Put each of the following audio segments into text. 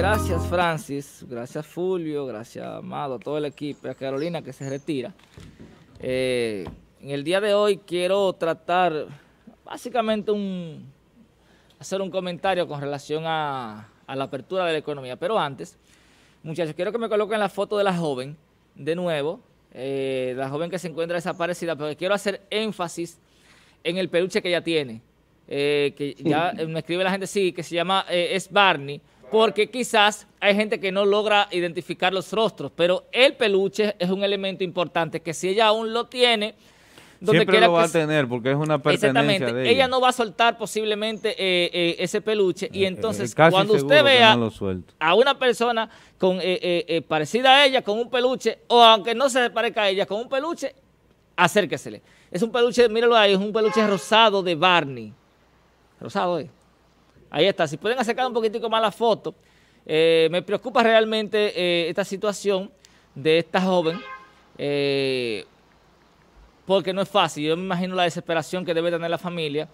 gracias Francis, gracias Fulvio, gracias Amado, a todo el equipo, a Carolina que se retira. Eh, en el día de hoy quiero tratar básicamente un, hacer un comentario con relación a, la apertura de la economía. Pero antes, muchachos, quiero que me coloquen la foto de la joven, de nuevo, eh, la joven que se encuentra desaparecida, porque quiero hacer énfasis en el peluche que ella tiene. Eh, que ya me escribe la gente, sí, que se llama, es Barney, porque quizás hay gente que no logra identificar los rostros, pero el peluche es un elemento importante que si ella aún lo tiene, donde Siempre lo va a tener porque es una pertenencia de ella. ella no va a soltar posiblemente eh, eh, ese peluche y eh, entonces cuando usted vea a una persona con parecida a ella con un peluche o aunque no se parezca a ella con un peluche, acérquesele. Es un peluche, míralo ahí, es un peluche rosado de Barney. Rosado, ¿eh? Ahí está, si pueden acercar un poquitico más la foto. Eh, me preocupa realmente eh, esta situación de esta joven, eh, porque no es fácil. Yo me imagino la desesperación que debe tener la familia.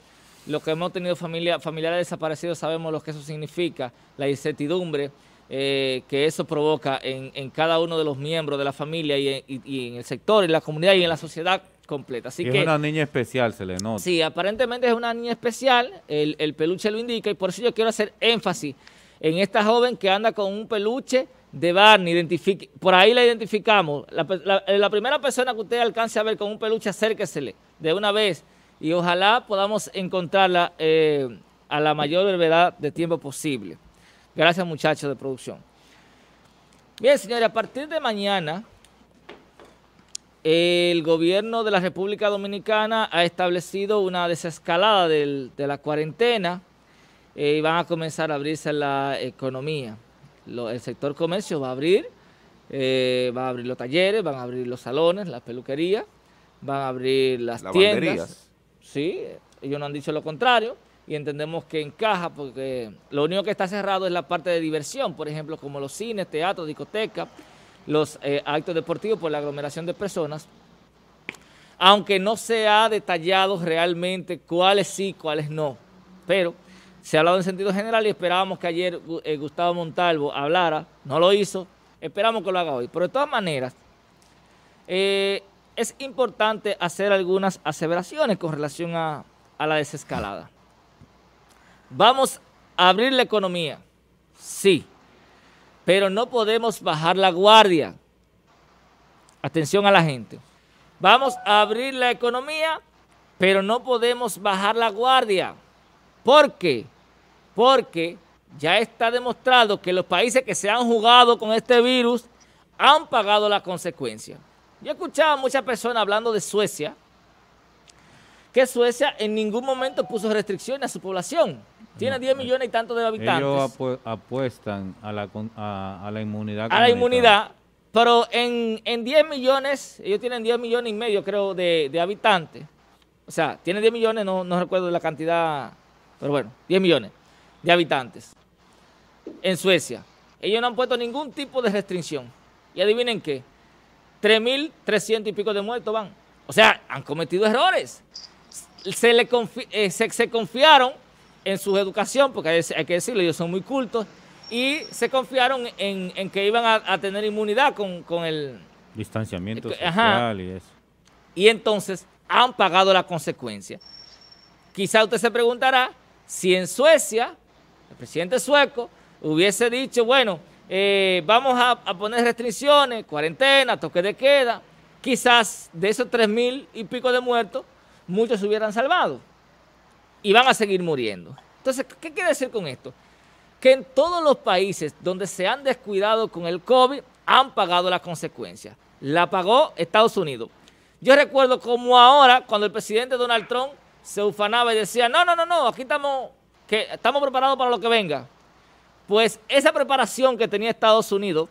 Los que hemos tenido familia, familiares desaparecidos sabemos lo que eso significa, la incertidumbre que eso provoca en, cada uno de los miembros de la familia y en el sector, en la comunidad y en la sociedad completa. Así es que, una niña especial, se le nota. Sí, aparentemente es una niña especial, el, peluche lo indica, y por eso yo quiero hacer énfasis en esta joven que anda con un peluche de Barney, por ahí la identificamos. La, primera persona que usted alcance a ver con un peluche, acérquesele de una vez y ojalá podamos encontrarla eh, a la mayor brevedad de tiempo posible. Gracias muchachos de producción. Bien, señores, a partir de mañana el gobierno de la República Dominicana ha establecido una desescalada de la cuarentena eh, y van a comenzar a abrirse la economía. el sector comercio va a abrir, eh, va a abrir los talleres, van a abrir los salones, las peluquerías, van a abrir las tiendas. Sí, ellos no han dicho lo contrario y entendemos que encaja porque lo único que está cerrado es la parte de diversión, por ejemplo, como los cines, teatros, discotecas, los eh, actos deportivos por la aglomeración de personas, aunque no se ha detallado realmente cuáles sí, cuáles no, pero se ha hablado en sentido general y esperábamos que ayer eh, Gustavo Montalvo hablara, no lo hizo, esperamos que lo haga hoy. Pero de todas maneras, eh, es importante hacer algunas aseveraciones con relación a, a la desescalada. Vamos a abrir la economía, sí pero no podemos bajar la guardia. Atención a la gente. Vamos a abrir la economía, pero no podemos bajar la guardia. ¿Por qué? Porque ya está demostrado que los países que se han jugado con este virus han pagado la consecuencia. Yo escuchaba a muchas personas hablando de Suecia, que Suecia en ningún momento puso restricciones a su población. Tiene 10 millones y tanto de habitantes. Ellos apuestan a la, a, la inmunidad. A la inmunidad, pero en, en 10 millones, ellos tienen 10 millones y medio, creo, de, habitantes. O sea, tienen 10 millones, no, no recuerdo la cantidad, pero bueno, 10 millones de habitantes en Suecia. Ellos no han puesto ningún tipo de restricción. Y adivinen qué, 3.300 y pico de muertos van. O sea, han cometido errores. Se, le eh, se confiaron en su educación, porque hay, que decirlo, ellos son muy cultos, y se confiaron en, que iban a, tener inmunidad con, el... Distanciamiento social y eso. Y entonces han pagado la consecuencia. Quizá usted se preguntará si en Suecia, el presidente sueco hubiese dicho, bueno, eh, vamos a, a, poner restricciones, cuarentena, toque de queda, quizás de esos tres mil y pico de muertos, muchos se hubieran salvado y van a seguir muriendo. Entonces, ¿qué quiere decir con esto? Que en todos los países donde se han descuidado con el COVID han pagado las consecuencias. La pagó Estados Unidos. Yo recuerdo como ahora, cuando el presidente Donald Trump se ufanaba y decía, no, no, no, no, aquí estamos, que estamos preparados para lo que venga. Pues esa preparación que tenía Estados Unidos,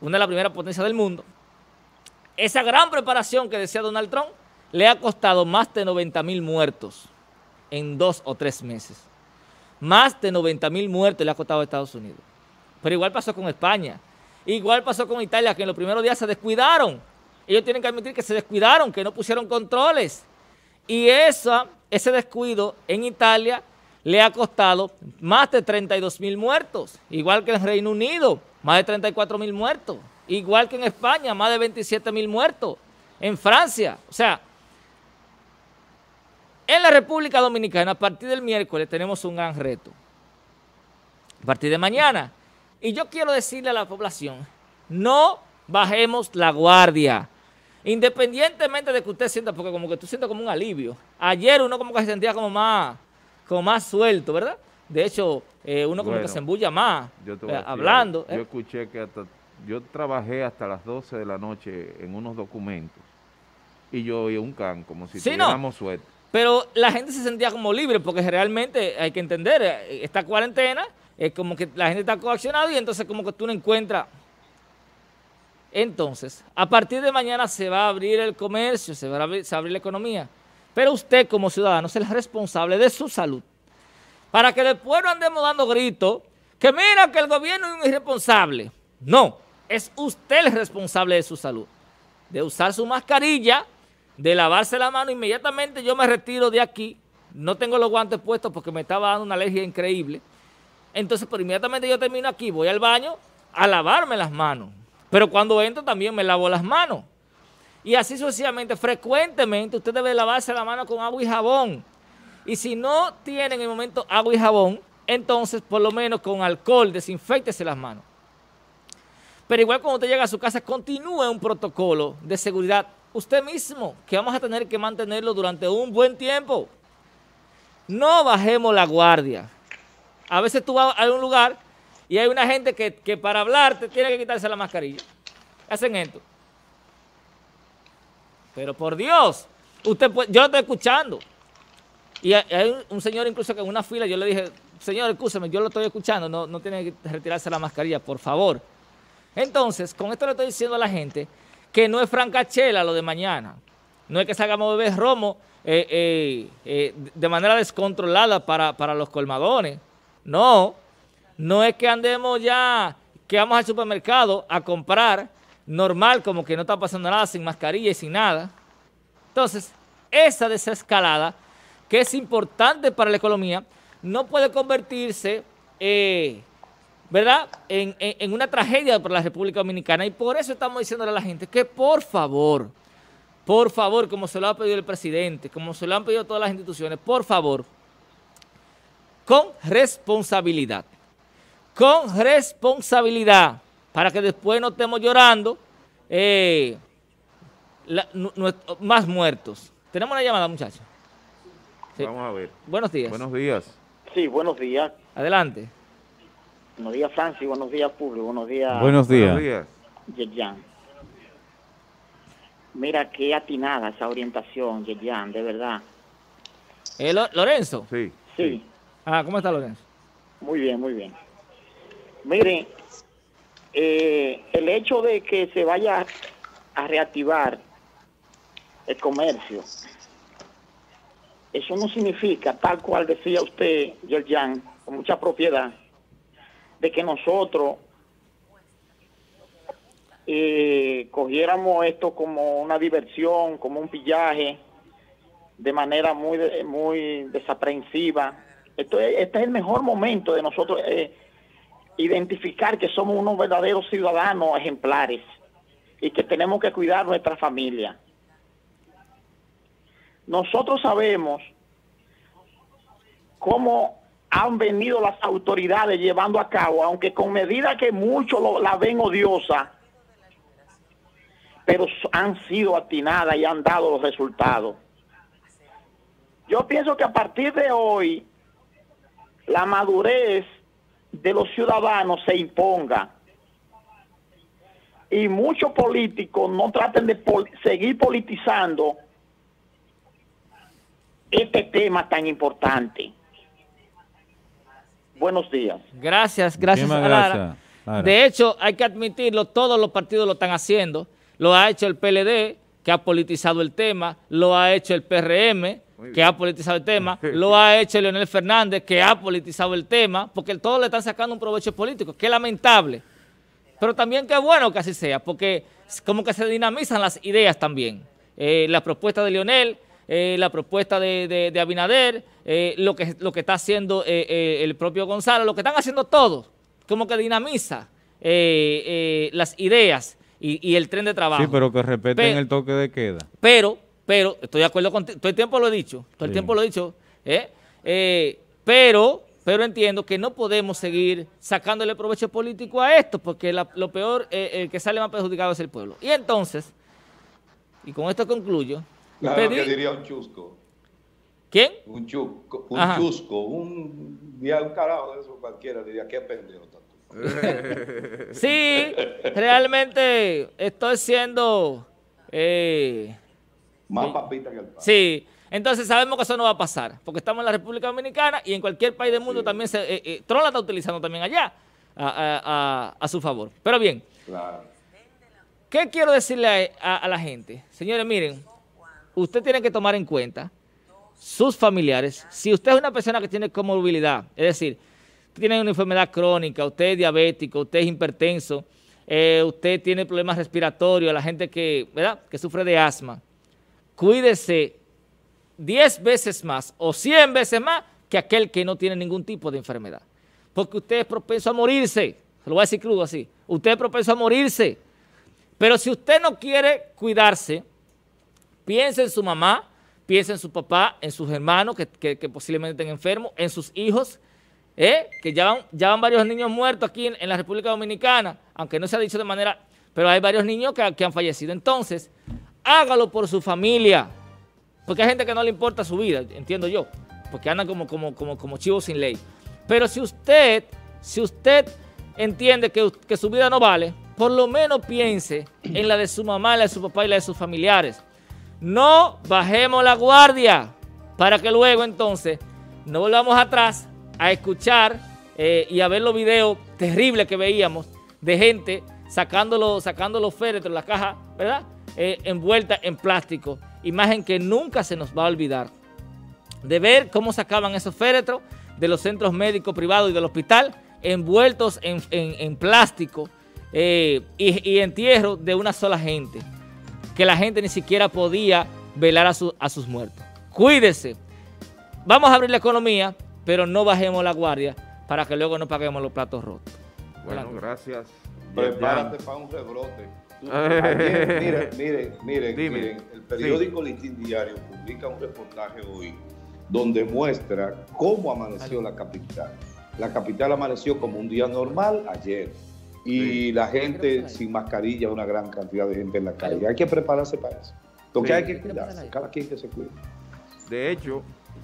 una de las primeras potencias del mundo, esa gran preparación que decía Donald Trump, le ha costado más de 90 mil muertos en dos o tres meses. Más de 90 mil muertes le ha costado a Estados Unidos. Pero igual pasó con España. Igual pasó con Italia, que en los primeros días se descuidaron. Ellos tienen que admitir que se descuidaron, que no pusieron controles. Y esa, ese descuido en Italia le ha costado más de 32 mil muertos, igual que en Reino Unido, más de 34 mil muertos, igual que en España, más de 27 mil muertos, en Francia, o sea, en la República Dominicana, a partir del miércoles, tenemos un gran reto. A partir de mañana. Y yo quiero decirle a la población, no bajemos la guardia. Independientemente de que usted sienta, porque como que tú sientas como un alivio. Ayer uno como que se sentía como más, como más suelto, ¿verdad? De hecho, eh, uno como que se embulla más, eh, hablando. Yo ¿eh? escuché que hasta, yo trabajé hasta las 12 de la noche en unos documentos y yo oí un can como si tuviéramos suerte. Pero la gente se sentía como libre porque realmente hay que entender, esta cuarentena es como que la gente está coaccionada y entonces como que tú no encuentras entonces, a partir de mañana se va a abrir el comercio, se va a abrir, la economía. Pero usted como ciudadano es el responsable de su salud. Para que después no andemos dando gritos que mira que el gobierno es un irresponsable. No, es usted el responsable de su salud. De usar su mascarilla, de lavarse la mano. Inmediatamente yo me retiro de aquí. No tengo los guantes puestos porque me estaba dando una alergia increíble. Entonces, pero inmediatamente yo termino aquí, voy al baño a lavarme las manos. Pero cuando entro también me lavo las manos. Y así sucesivamente, frecuentemente usted debe lavarse la mano con agua y jabón. Y si no tiene en el momento agua y jabón, entonces por lo menos con alcohol desinfectese las manos. Pero igual cuando usted llega a su casa, continúe un protocolo de seguridad usted mismo, que vamos a tener que mantenerlo durante un buen tiempo. No bajemos la guardia. A veces tú vas a un lugar y hay una gente que, para hablar te tiene que quitarse la mascarilla. Hacen esto. Pero por Dios, usted yo lo estoy escuchando. Y hay un señor incluso que en una fila yo le dije, señor, escúchame, yo lo estoy escuchando, no, no tiene que retirarse la mascarilla, por favor. Entonces, con esto le estoy diciendo a la gente que no es francachela lo de mañana. No es que salgamos beber romo eh, eh, eh, de manera descontrolada para, para los colmadones. No, no es que andemos ya, que vamos al supermercado a comprar normal, como que no está pasando nada, sin mascarilla y sin nada. Entonces, esa desescalada, que es importante para la economía, no puede convertirse, eh, ¿verdad?, en, en, una tragedia para la República Dominicana. Y por eso estamos diciéndole a la gente que por favor, por favor, como se lo ha pedido el presidente, como se lo han pedido todas las instituciones, por favor, con responsabilidad con responsabilidad para que después no estemos llorando eh, más muertos. Tenemos una llamada, muchachos. Vamos a ver. Buenos días. Buenos días. Sí, buenos días. Adelante. Buenos días, Francis. Buenos días, Público. Buenos días. Buenos días. Yeyan. Mira qué atinada esa orientación, Yeyan, de verdad. Eh, ¿Lorenzo? Sí. Sí. Ah, ¿cómo está Lorenzo? Muy bien, muy bien. Miren, eh, el hecho de que se vaya a reactivar el comercio, eso no significa, tal cual decía usted, Yerjan, con mucha propiedad, de que nosotros eh, cogiéramos esto como una diversión, como un pillaje, de manera muy, muy desaprensiva. Esto, este es el mejor momento de nosotros. Eh, identificar que somos unos verdaderos ciudadanos ejemplares y que tenemos que cuidar nuestra familia. Nosotros sabemos cómo han venido las autoridades llevando a cabo, aunque con medida que muchos la ven odiosa, pero han sido atinadas y han dado los resultados. Yo pienso que a partir de hoy, la madurez de los ciudadanos se imponga. Y muchos políticos no traten de seguir politizando este tema tan importante. Buenos días. Gracias, gracias, Lara. De hecho, hay que admitirlo, todos los partidos lo están haciendo. Lo ha hecho el PLD, que ha politizado el tema, lo ha hecho el PRM, que ha politizado el tema, lo ha hecho Leonel Fernández, que ha politizado el tema, porque todos le están sacando un provecho político, que lamentable. Pero también qué bueno que así sea, porque como que se dinamizan las ideas también. Eh, la propuesta de Leonel, eh, la propuesta de, de, Abinader, eh, lo, que, lo que está haciendo eh, el propio Gonzalo, lo que están haciendo todos, como que dinamiza las ideas y, el tren de trabajo. Sí, pero que respeten el toque de queda. Pero, pero, estoy de acuerdo contigo, todo el tiempo lo he dicho, todo el tiempo lo he dicho, pero pero entiendo que no podemos seguir sacándole provecho político a esto, porque lo peor, el que sale más perjudicado es el pueblo. Y entonces, y con esto concluyo. Claro, que diría un chusco. ¿Quién? Un chusco, un chusco, un, un carajo de eso cualquiera diría, qué pendejo tanto. sí, realmente estoy siendo... Eh, Más papita que el pan. Sí, entonces sabemos que eso no va a pasar, porque estamos en la República Dominicana y en cualquier país del mundo también se... Eh, eh, Trola está utilizando también allá a, su favor. Pero bien. Claro. ¿Qué quiero decirle a, la gente? Señores, miren, usted tiene que tomar en cuenta sus familiares. Si usted es una persona que tiene comorbilidad, es decir, tiene una enfermedad crónica, usted es diabético, usted es hipertenso, eh, usted tiene problemas respiratorios, la gente que, ¿verdad? que sufre de asma, cuídese 10 veces más o 100 veces más que aquel que no tiene ningún tipo de enfermedad. Porque usted es propenso a morirse, se lo voy a decir crudo así, usted es propenso a morirse. Pero si usted no quiere cuidarse, piense en su mamá, piense en su papá, en sus hermanos que, posiblemente estén enfermos, en sus hijos, ¿eh? que ya van, ya van varios niños muertos aquí en, la República Dominicana, aunque no se ha dicho de manera, pero hay varios niños que, han fallecido. Entonces, hágalo por su familia, porque hay gente que no le importa su vida, entiendo yo, porque andan como, como, como, como chivos sin ley. Pero si usted, si usted entiende que, que su vida no vale, por lo menos piense en la de su mamá, la de su papá y la de sus familiares. No bajemos la guardia para que luego entonces no volvamos atrás a escuchar eh, y a ver los videos terribles que veíamos de gente sacando, sacando los féretros, la caja, ¿verdad? Eh, envuelta en plástico. Imagen que nunca se nos va a olvidar. De ver cómo sacaban esos féretros de los centros médicos privados y del hospital envueltos en plástico eh, y, entierro de una sola gente, que la gente ni siquiera podía velar a, sus muertos. Cuídese. Vamos a abrir la economía, pero no bajemos la guardia para que luego no paguemos los platos rotos. Bueno, gracias. Prepárate para un rebrote. miren, miren, miren, miren, el periódico Listín Diario publica un reportaje hoy donde muestra cómo amaneció la capital. La capital amaneció como un día normal ayer y la gente sin mascarilla, una gran cantidad de gente en la calle. Hay que prepararse para eso. Lo que hay que cuidarse, cada quien que se cuide. De hecho,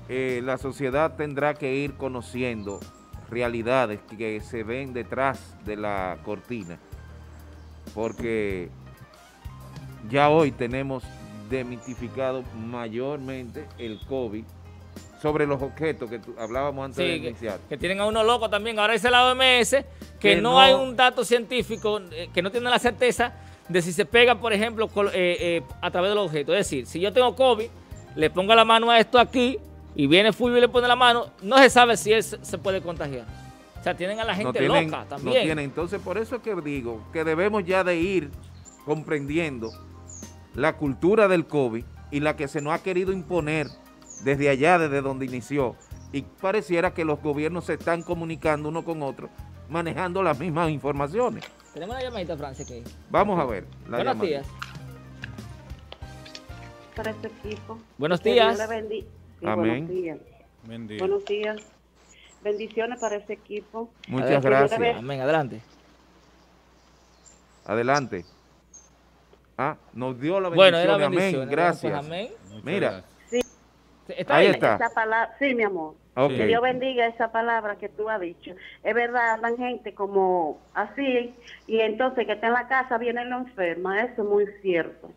eh, la sociedad tendrá que ir conociendo realidades que se ven detrás de la cortina, porque ya hoy tenemos demitificado mayormente el COVID sobre los objetos que hablábamos antes de iniciar. Que, tienen a uno loco también. Ahora dice la OMS que, no, hay un dato científico, eh, que no tiene la certeza de si se pega, por ejemplo, eh, eh, a través de los objetos. Es decir, si yo tengo COVID, le pongo la mano a esto aquí y viene Fulvio y le pone la mano, no se sabe si él se puede contagiar. O sea, tienen a la gente loca también. Entonces, por eso es que digo que debemos ya de ir comprendiendo la cultura del COVID y la que se nos ha querido imponer desde allá, desde donde inició. Y pareciera que los gobiernos se están comunicando uno con otro, manejando las mismas informaciones. Tenemos una llamadita, Francia, que... Vamos a ver. Buenos días. Para este equipo. Buenos días. Amén. Buenos días. Buenos días. Bendiciones para este equipo. Muchas gracias. Amén. Adelante. Adelante. Ah, nos dio la bendición. Bueno, era Amén. Gracias. amén. Mira. Ahí está. Esa palabra, sí, mi amor. Que Dios bendiga esa palabra que tú has dicho. Es verdad, andan gente como así, y entonces que está en la casa viene lo enferma. Eso es muy cierto.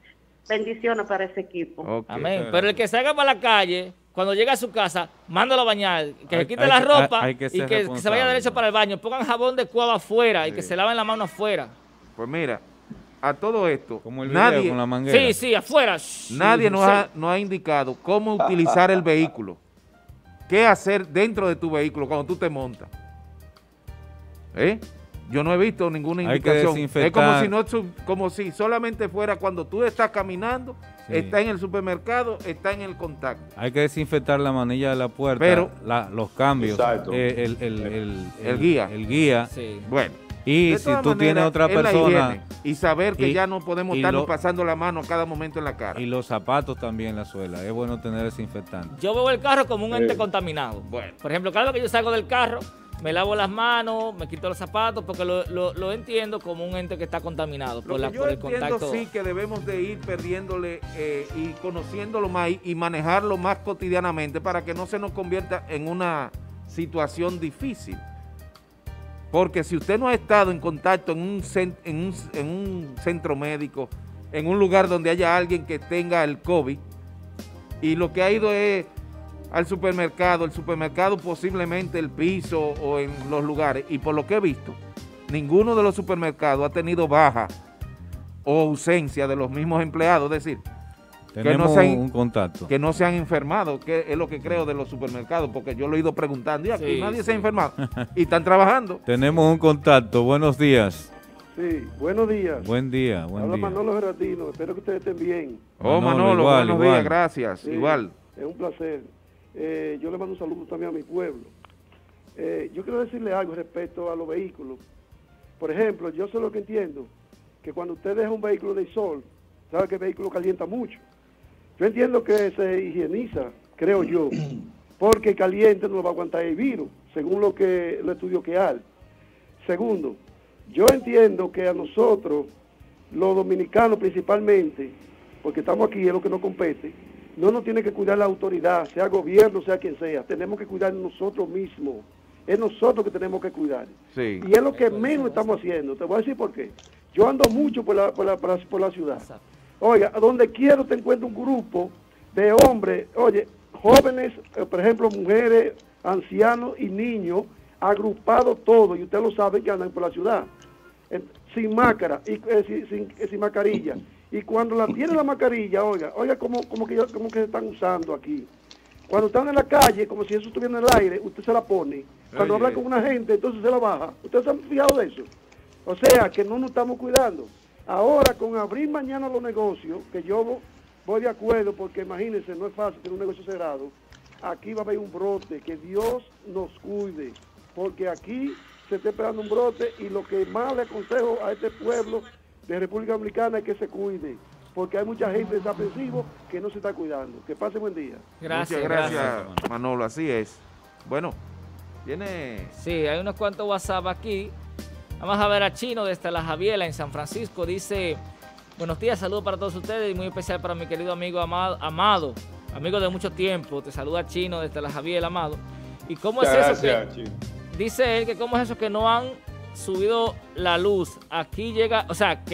Bendiciones para ese equipo. Amén. Pero el que salga para la calle, cuando llegue a su casa, mándalo a bañar, que se quite la ropa y que, se vaya derecho para el baño. Pongan jabón de cuava afuera y que se laven la mano afuera. Pues mira, a todo esto, Como el nadie, con la manguera. Sí, sí, afuera. Nadie nos ha, nos ha indicado cómo utilizar el vehículo. ¿Qué hacer dentro de tu vehículo cuando tú te montas? ¿Eh? Yo no he visto ninguna indicación. es como si, no, como si solamente fuera cuando tú estás caminando está en el supermercado, está en el contacto. Hay que desinfectar la manilla de la puerta, Pero, los cambios, eh, el, el, el, guía. El guía. Bueno. Y si tú tienes otra persona... Y saber que ya no podemos estarnos pasando la mano a cada momento en la cara. Y los zapatos también, la suela. Es bueno tener desinfectante. Yo veo el carro como un ente contaminado. Bueno. Por ejemplo, cada vez que yo salgo del carro, me lavo las manos, me quito los zapatos, porque lo, entiendo como un ente que está contaminado por, la, yo entiendo, sí que debemos de ir perdiéndole eh, y conociéndolo más y manejarlo más cotidianamente para que no se nos convierta en una situación difícil. Porque si usted no ha estado en contacto en un, en un, centro médico, en un lugar donde haya alguien que tenga el COVID, y lo que ha ido es al supermercado, el supermercado posiblemente el piso o en los lugares, y por lo que he visto, ninguno de los supermercados ha tenido baja o ausencia de los mismos empleados, es decir, que no se un contacto. Que no se han enfermado, que es lo que creo de los supermercados, porque yo lo he ido preguntando y aquí nadie se ha enfermado. y están trabajando. Tenemos un contacto. Buenos días. Sí, buenos días. Buen día, buen Habla Manolo Geratino, espero que ustedes estén bien. Oh, Manolo, buenos días, gracias, igual. Es un placer. Eh, yo le mando un saludo también a mi pueblo. Eh, yo quiero decirle algo respecto a los vehículos. Por ejemplo, yo sé lo que entiendo, que cuando usted deja un vehículo de sol, sabe que el vehículo calienta mucho. Yo entiendo que se higieniza, creo yo, porque caliente no va a aguantar el virus, según lo que lo estudio que hay. Segundo, yo entiendo que a nosotros, los dominicanos principalmente, porque estamos aquí, es lo que nos compete, no nos tiene que cuidar la autoridad, sea gobierno, sea quien sea, tenemos que cuidar nosotros mismos. Es nosotros que tenemos que cuidar. Y es lo que menos estamos haciendo. Te voy a decir por qué. Yo ando mucho por la, por la, por la ciudad. Oiga, donde quiero te encuentro un grupo de hombres, oye, jóvenes, eh, por ejemplo, mujeres, ancianos y niños, agrupados todos, y usted lo sabe que andan por la ciudad, sin máscara, y, eh, sin, eh, sin, mascarilla. Y cuando la tiene la mascarilla, oiga, oiga como, como, que, como que se están usando aquí. Cuando están en la calle, como si eso estuviera en el aire, usted se la pone. Cuando habla con una gente, entonces se la baja. ¿Ustedes se han fijado de eso? O sea, que no nos estamos cuidando. Ahora, con abrir mañana los negocios, que yo voy de acuerdo, porque imagínense, no es fácil tener un negocio cerrado, aquí va a haber un brote, que Dios nos cuide, porque aquí se está esperando un brote y lo que más le aconsejo a este pueblo de República Dominicana es que se cuide, porque hay mucha gente desaprensiva que no se está cuidando. Que pase buen día. Gracias, gracias, Manolo, así es. Bueno, tiene... Sí, hay unos cuantos WhatsApp aquí. Vamos a ver a Chino desde La Javiela en San Francisco. Dice, buenos días, saludos para todos ustedes y muy especial para mi querido amigo Amado, Amado amigo de mucho tiempo. Te saluda Chino desde La Javiela, Amado. ¿Y cómo es eso que, dice él que cómo es eso que no han subido la luz? Aquí llega, o sea, que